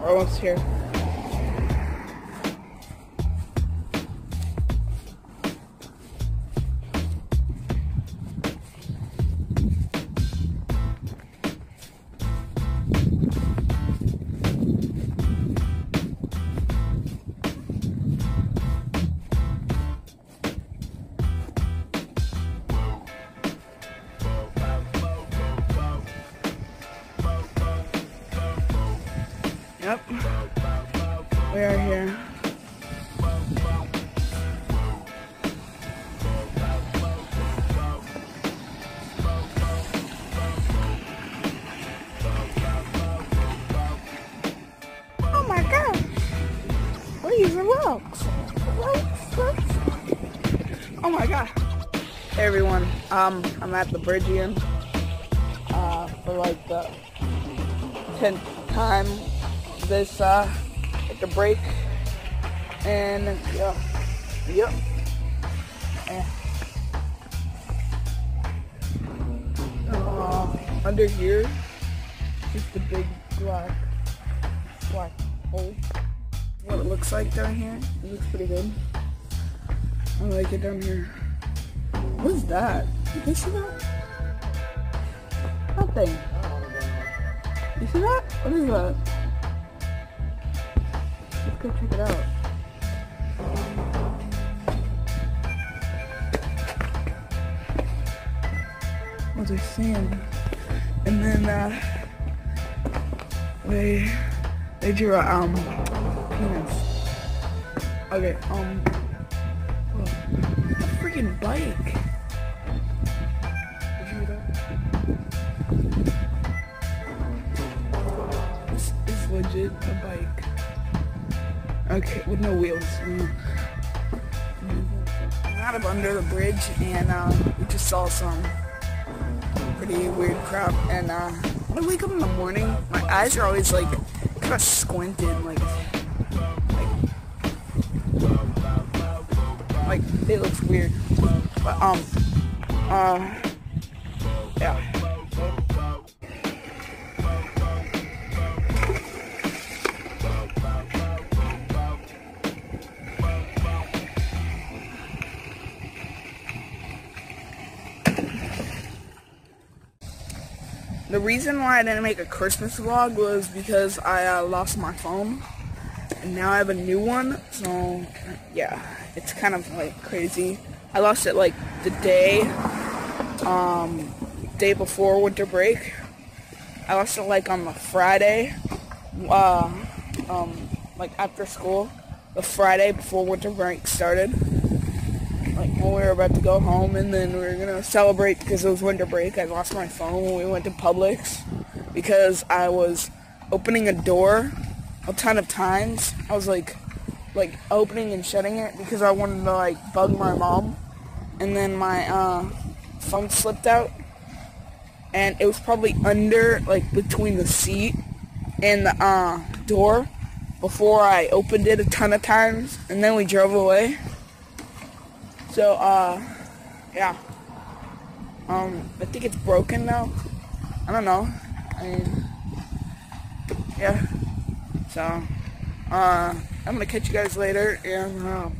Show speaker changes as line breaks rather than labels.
We're almost here. Yep. We are here. Oh my god. These are. Rocks, rocks. Oh my god. Hey everyone. Um, I'm at the bridge again. Uh, for like the tenth time this uh at the break and yeah yep. Uh, under here just a big black black hole. What it looks like down here it looks pretty good. I like it down here. What is that? You see that? Nothing you see that? What is that go check it out. What they're saying. And then uh they they drew a um penis. Okay, um oh, a freaking bike. Did you hear that? This is legit a bike. Okay, with no wheels. Mm. I'm out of under the bridge, and uh, we just saw some pretty weird crap. And uh, when I wake up in the morning, my eyes are always like kind of squinted, like like like it looks weird. But um, uh, yeah. The reason why I didn't make a Christmas vlog was because I uh, lost my phone. And now I have a new one. So, yeah. It's kind of, like, crazy. I lost it, like, the day, um, day before winter break. I lost it, like, on the Friday, uh, um, like, after school. The Friday before winter break started like when we were about to go home and then we were gonna celebrate because it was winter break. I lost my phone when we went to Publix because I was opening a door a ton of times. I was like like opening and shutting it because I wanted to like bug my mom and then my uh, phone slipped out and it was probably under like between the seat and the uh, door before I opened it a ton of times and then we drove away. So, uh, yeah. Um, I think it's broken now. I don't know. I mean, yeah. So, uh, I'm gonna catch you guys later, and, um,